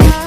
love.